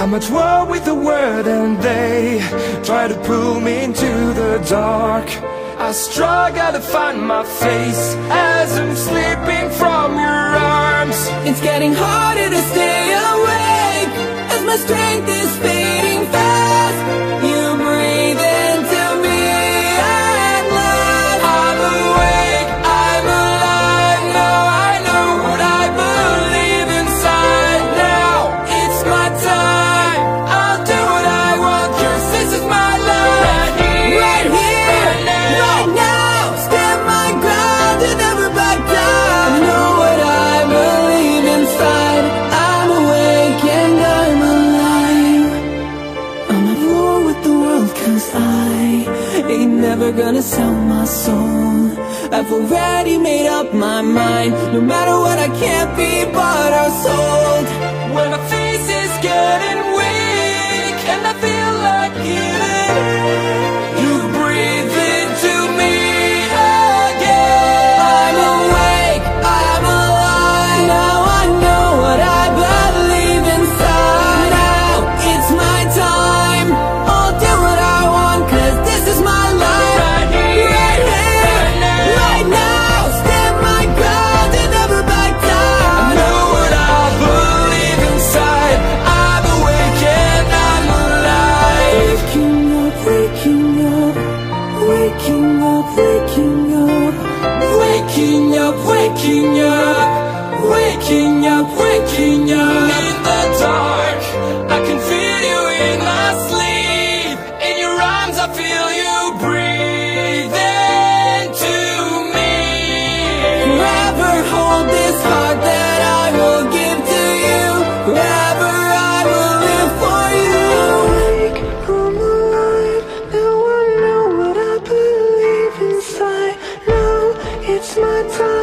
I'm at war with the world and they try to pull me into the dark. I struggle to find my face as I'm slipping from your arms. It's getting harder Cause I ain't never gonna sell my soul I've already made up my mind No matter what I can't be but I'm sold When my face is. waking up, waking up, waking up, waking up in the dark. It's my time.